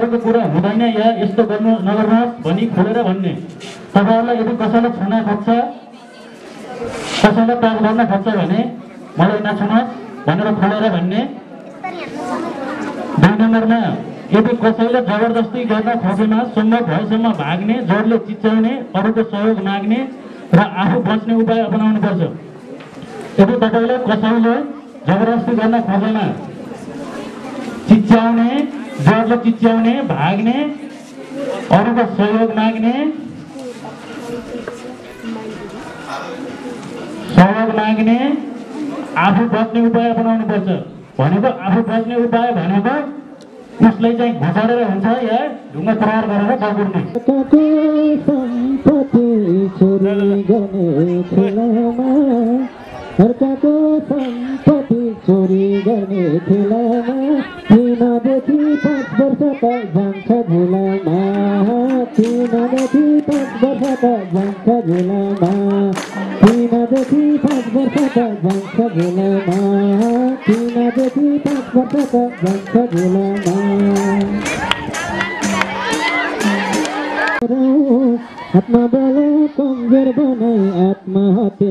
अरूको कुरा हुँदैन या यस्तो गर्नु नगर्नुहोस् भनी खोलेर भन्ने। तपाईँहरूलाई यदि कसैलाई छुन खोज्छ कसैलाई काम गर्न खोज्छ भने मलाई नछुनुहोस् भनेर खोलेर भन्ने। दुई नम्बरमा यदि कसैले जबरजस्ती गर्न खोजेमा सम्भव भएसम्म भाग्ने जोडले चिच्याउने अरूको सहयोग माग्ने र आफू बच्ने उपाय अपनाउनुपर्छ। यदि तपाईँले कसैले जबरजस्ती गर्न खोजेमा चिच्याउने जोडले चिच्याउने भाग्ने अरूको सहयोग माग्ने सहयोग माग्ने आफू बच्ने उपाय अपनाउनु पर्छ भनेको आफू बच्ने उपाय भनेको उसलाई चाहिँ घुसारेर हुन्छ या ढुङ्गा प्रहार गरेर बगुर्ने। zanka gulama Tina de pipas barfata zanka gulama Tina de pipas barfata zanka gulama Tina de pipas barfata zanka gulama आत्मा बल कमज़ोर बनाई आत्महत्या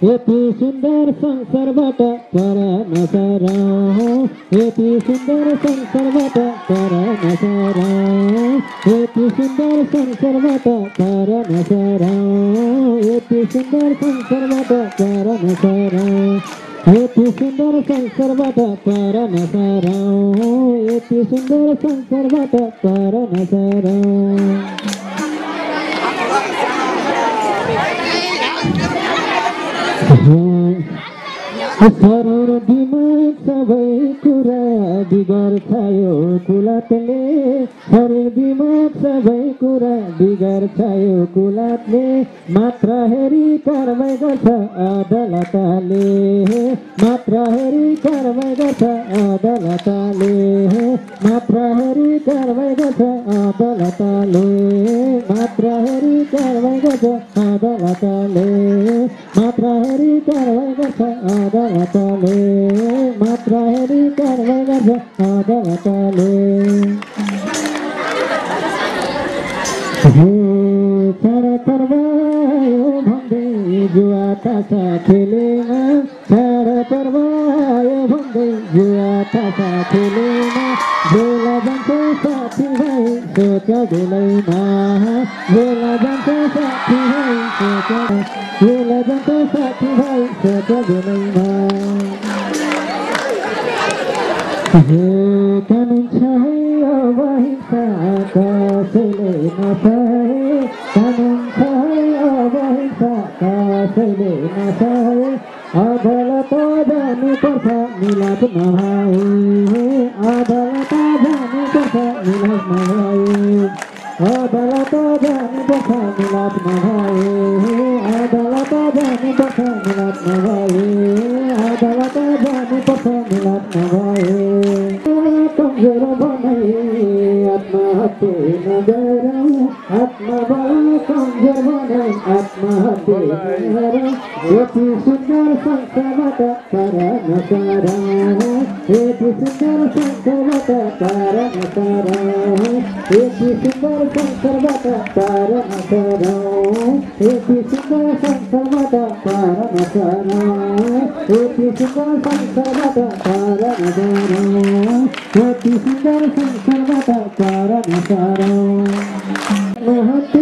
नगरौँ यति सुन्दर संसारबाट पर नसरौँ यति सुन्दर संसारबाट पर नसरौँ यति सुन्दर संसारबाट पर नसरौँ यति सुन्दर संसारबाट पर नसरौँ यति सुन्दर संसारबाट पर नसरौँ यति सुन्दर संसारबाट पर नसरौँ शरीर दिमाग सबै कुरा बिगार्छ यो कुलतले शरीर दिमाग सबै कुरा बिगार्छ यो कुलतले मात्र हेरी कारवाही गर्छ अदालतले मात्र हेरी कारवाही गर्छ अदालतले मात्र हेरी कारवाही गर्छ अदालतले मात्र हेरी कारवाही गर्छ आदरतले मात्र हरि कर्म गर्छ आदरतले मात्र हरि कर्म गर्छ आदरतले थर थरवायो भन्दै जुवा तासा खेलेमा थर थरवायो खेलेमा बेला जान्छ साथी भाइ सोच बेलैमा बेला जान्छ साथी भाइ सोच बेला जान्छ साथी भाइ सोच कानुन छ है कानुन छ है अब हिंसा कसैले नसहे अदालत जानुपर्छ मिलाप नभए अदालत जानुपर्छ मिलाप नभए अदालत जानुपर्छ मिलाप नभए अदालत जानुपर्छ मिलाप नभए अदालत जानुपर्छ मिलाप नभए कमजोर बनाए आत्महत्या नगरौँ आत्मबल कमजोर बनाए आत्महत्या नगरौँ यति सुन्दर संसारत करण सारा यति सुन्दर संसारत करण सारा यति सुन्दर संसारत करण सारा यति सुन्दर संसारत करण सारा यति सुन्दर संसारत करण सारा यति सुन्दर संसारत करण सारा महति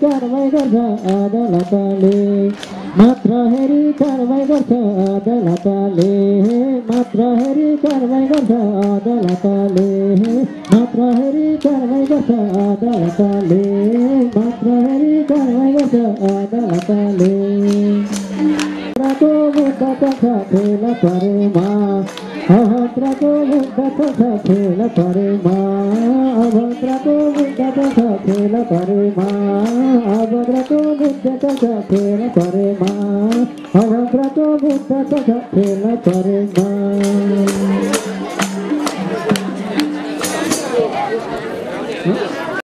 कारवाही गर्छ अदालतले मात्र हेरी कारवाही गर्छ अदालतले मात्र हेरी कारवाही गर्छ अदालतले मात्र हेरी कारवाही गर्छ अदालतले मात्र हेरी कारवाही गर्छ अदालतले মুদ্রা কথা খেলা করে মা অভদ্রাক মুদ্রা কথা খেলা করে মা অভদ্রাক মুদ্রা কথা খেলা করে মা অভদ্রাক মুদ্রা কথা খেলা করে মা অভদ্রাক মুদ্রা কথা খেলা করে মা Huh?